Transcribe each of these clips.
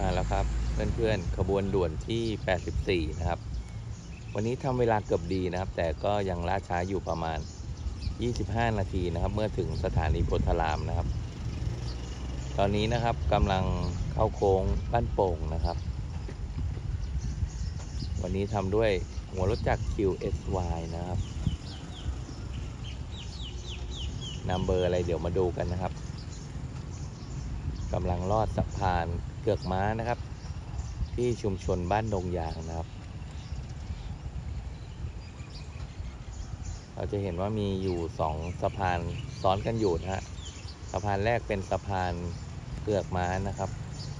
มาแล้วครับ เพื่อนๆขบวนด่วนที่ 84 นะครับ วันนี้ทำเวลาเกือบดีนะครับ แต่ก็ยังล่าช้าอยู่ประมาณ 25 นาทีนะครับ เมื่อถึงสถานีโพธารามนะครับ ตอนนี้นะครับกำลังเข้าโค้งบ้านโป่งนะครับ วันนี้ทำด้วยหัวรถจักร QSY นะครับนำเบอร์อะไรเดี๋ยวมาดูกันนะครับำลังลอดสะพานเกือกม้านะครับ ที่ชุมชนบ้านดงยางนะครับ เราจะเห็นว่ามีอยู่สองสะพานซ้อนกันอยู่นะฮะสะพานแรกเป็นสะพานเกือกม้านะครับ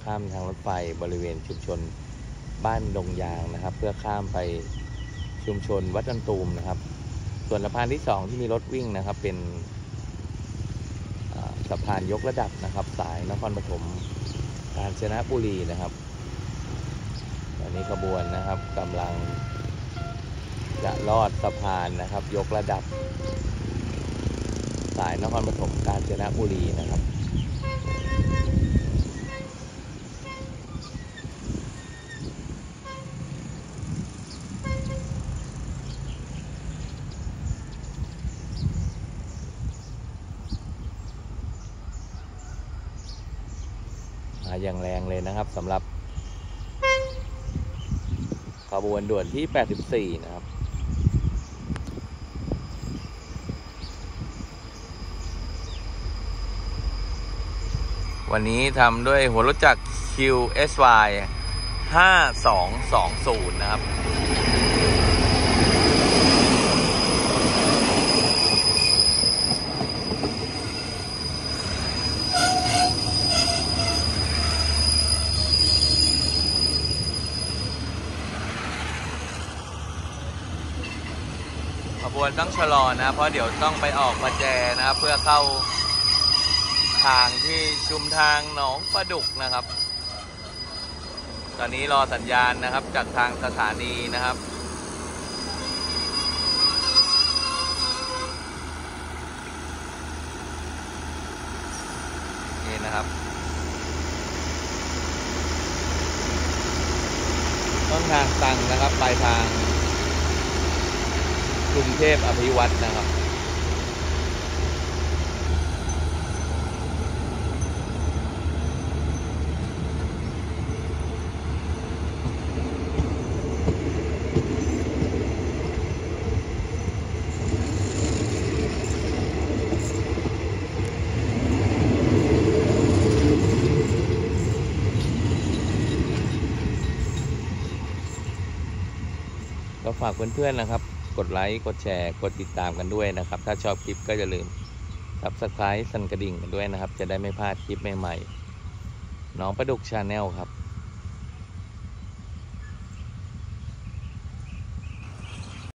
ข้ามทางรถไฟบริเวณชุมชนบ้านดงยางนะครับ เพื่อข้ามไปชุมชนวัดจันตูมนะครับ ส่วนสะพานที่สองที่มีรถวิ่งนะครับเป็น สะพานยกระดับนะครับ สายนครปฐมกาญจนบุรีนะครับตอนนี้ขบวนนะครับกำลังจะลอดสะพานนะครับ ยกระดับ สายนครปฐมกาญจนบุรีนะครับ มาอย่างแรงเลยนะครับสำหรับขบวนด่วนที่ 84 นะครับ วันนี้ทำด้วยหัวรถจักร QSY 5220 นะครับ ขบวนต้องชะลอนะ เพราะเดี๋ยวต้องไปออกประแจนะ เพื่อเข้าทางที่ชุมทางหนองประดุกนะครับ ตอนนี้รอสัญญาณนะครับจากทางสถานีนะครับนี่นะครับ ต้นทางตังนะครับปลายทาง กรุงเทพอภิวัตนะครับ ก็ฝากเพื่อนๆนะครับ กดไลค์กดแชร์กดติดตามกันด้วยนะครับ ถ้าชอบคลิปก็อย่าลืม subscribe สั่นกระดิ่งกันด้วยนะครับ จะได้ไม่พลาดคลิปใหม่ๆน้องประดุก channel ครับ